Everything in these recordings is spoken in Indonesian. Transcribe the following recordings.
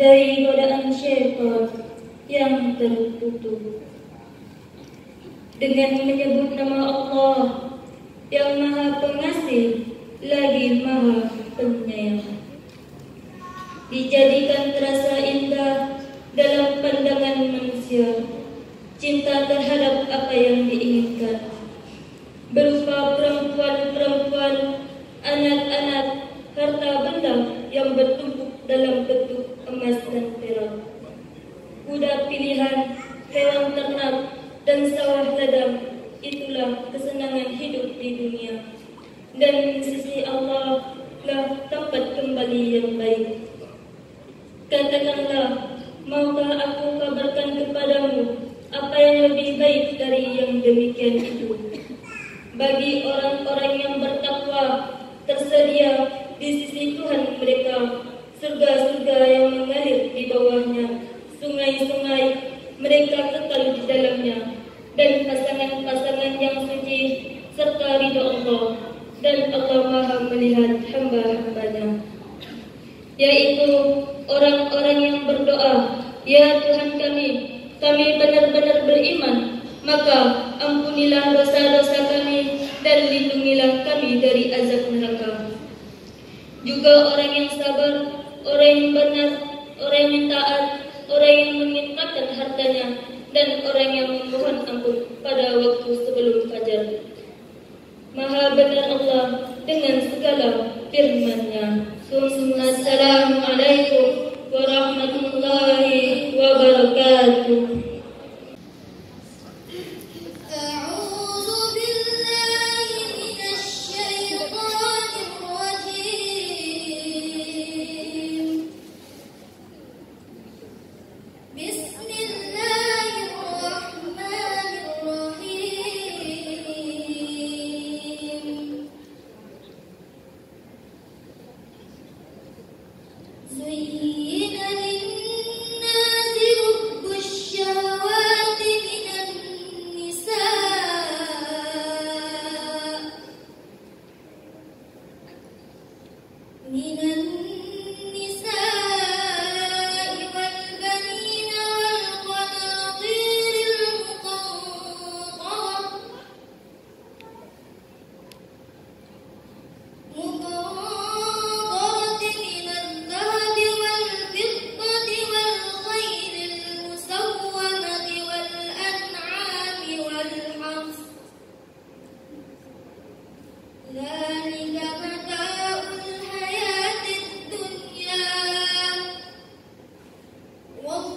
dari godaan syaitan yang tertutup. Dengan menyebut nama Allah yang maha pengasih lagi maha penyayang. Dijadikan terasa indah dalam pandangan manusia cinta terhadap apa yang diinginkan berupa perempuan-perempuan, anak-anak, harta benda yang bertumpuk dalam bentuk emas dan perak. Kuda pilihan, hewan ternak, dan sawah ladang, itulah kesenangan hidup di dunia. Dan sisi Allah lah tempat kembali yang baik. Katakanlah, maukah aku kabarkan kepadamu apa yang lebih baik dari yang demikian itu? Bagi orang-orang yang bertakwa, tersedia di sisi Tuhan mereka surga-surga yang mengalir di bawahnya, sungai-sungai mereka kekal di dalamnya, dan pasangan-pasangan yang suci serta ridho Allah, dan Allah Maha melihat hamba-hambanya yaitu orang-orang yang berdoa, Ya Tuhan kami, kami benar-benar beriman, maka ampunilah dosa-dosa kami dan lindungilah kami dari azab neraka. Juga orang yang sabar, orang yang benar, orang yang taat, orang yang menginfatkan hartanya, dan orang yang memohon ampun pada waktu sebelum fajar. Maha benar Allah dengan segala firman-Nya. Assalamualaikum warahmatullahi wabarakatuh. One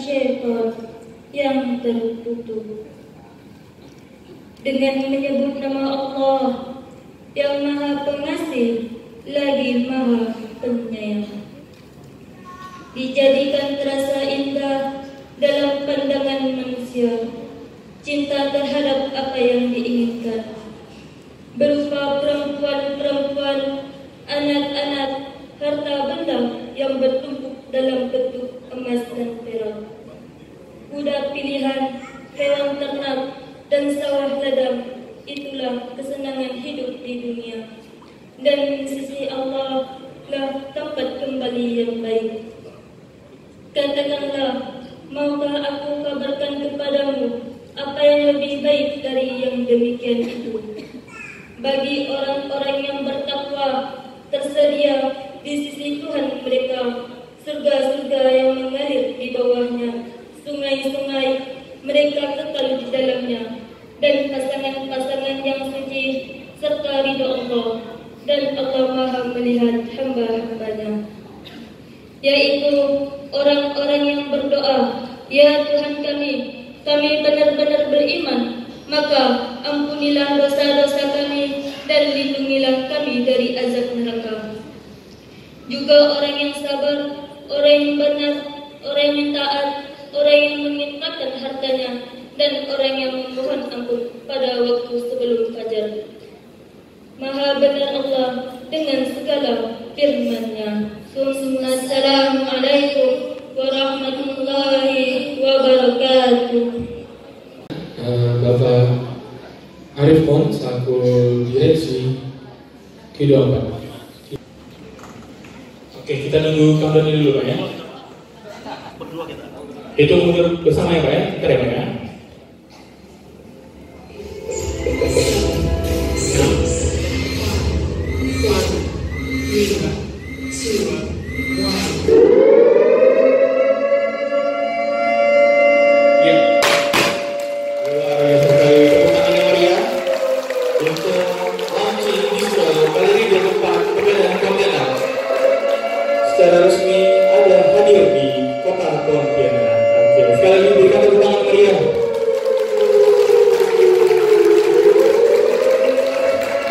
syaitan yang tertutup. Dengan menyebut nama Allah yang maha pengasih lagi maha penyayang. Dijadikan terasa indah dalam pandangan manusia cinta terhadap apa yang diinginkan berupa perempuan-perempuan, anak-anak, harta benda yang bertumpuk dalam bentuk emas dan perak. Kuda pilihan, hewan ternak, dan sawah ladang, itulah kesenangan hidup di dunia. Dan sisi Allah lah tempat kembali yang baik. Katakanlah, maukah aku kabarkan kepadamu apa yang lebih baik dari yang demikian itu? Bagi orang-orang yang bertakwa, tersedia di sisi Tuhan mereka surga-surga yang mengalir di bawahnya, sungai-sungai mereka kekal di dalamnya, dan pasangan-pasangan yang suci serta ridho Allah. Dan Allah Maha melihat hamba-hambanya. Yaitu orang-orang yang berdoa, Ya Tuhan kami, kami benar-benar beriman, maka ampunilah dosa-dosa kami dan lindungilah kami dari azab neraka. Juga orang yang sabar, orang yang benar, orang yang taat, orang yang menginfatkan hartanya, dan orang yang memohon ampun pada waktu sebelum fajar. Maha benar Allah dengan segala firman-Nya. Assalamualaikum warahmatullahi wabarakatuh. Eh, Bapak Arif Mon selaku direksi Q24. Kita nunggu ini dulu Pak ya. Itu mundur bersama ya Pak ya, Pak ya. Ya. Pontianak. Oke, sekali lagi berikan tepuk tangan meriah.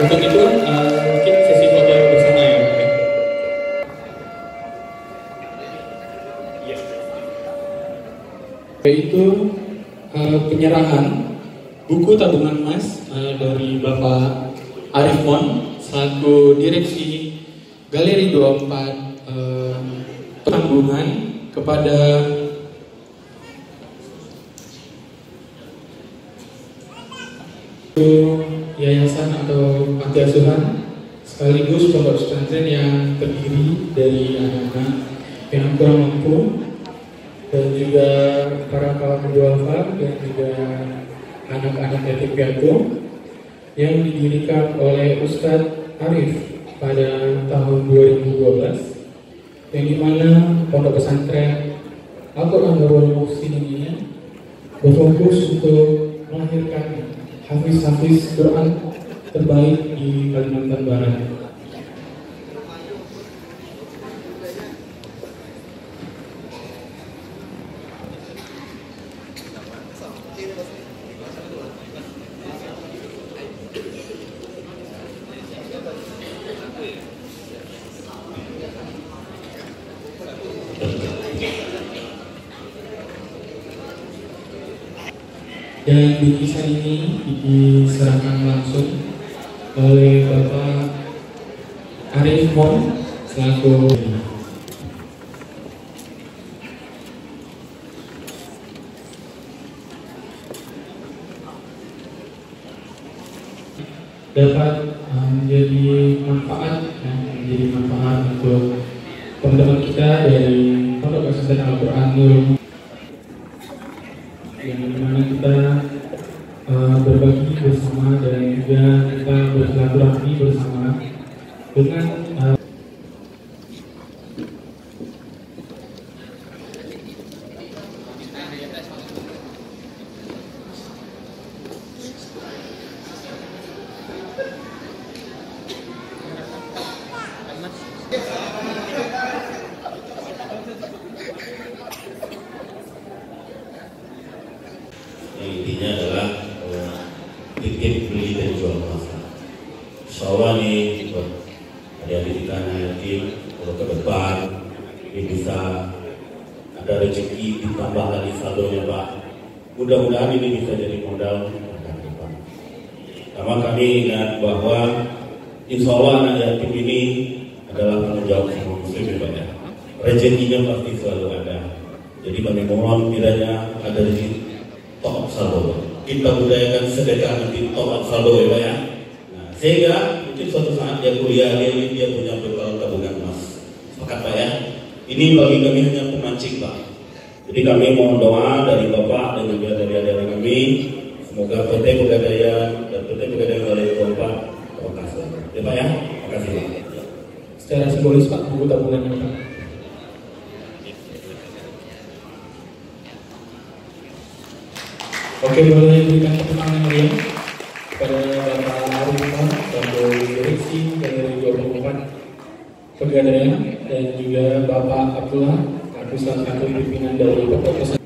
Untuk itu eh, mungkin sesi foto bersama ya. Ya. yaitu eh, penyerahan buku tabungan emas eh, dari Bapak Arif Mon selaku direksi Galeri 24 eh, tabungan kepada yayasan atau panti asuhan sekaligus pondok pesantren yang terdiri dari anak-anak yang kurang mampu dan juga para kaum duafa dan juga anak-anak yatim piatu yang didirikan oleh Ustadz Arif pada tahun 2012 yang di mana pondok pesantren Al-Quran Darul Muhsin ini berfokus untuk melahirkan hafiz-hafiz Quran terbaik di Kalimantan Barat. Dan lukisan ini diserahkan langsung oleh Bapak Arif Mon selaku dapat uh, menjadi manfaat ya, menjadi manfaat untuk teman-teman kita dari Pondok Pesantren Al-Quran dengan uh, intinya adalah eh, titip beli dan jual mahal. Insya Allah adik-adik kita yakin kalau ke depan ini bisa ada rezeki ditambah lagi saldonya Pak. Mudah-mudahan ini bisa jadi modal. Pertama kami ingat bahwa insya Allah anak yatim ini adalah tanggung jawab semua muslim ya Pak ya. Rezekinya pasti selalu ada. Jadi kami mohon kiranya ada rezeki top saldo. Kita budayakan sedekah nanti top saldo ya Pak ya. Sehingga mungkin suatu saat dia kuliah dia, dia punya bekal tabungan emas. Sepakat Pak ya. Ini bagi kami hanya pemancing Pak. Jadi kami mohon doa dari Bapak dan juga dari adik-adik kami. Semoga PT Pegadaian dan PT Pegadaian Balai Kompak berkah. Ya Pak ya. Terima kasih Pak. Secara simbolis Pak, buku tabungannya Pak. Oke, boleh berikan tepuk tangan yang meriah kepada Pegadaian dan juga Bapak Abdullah, salah satu pimpinan dari Bapak